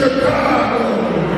Chicago.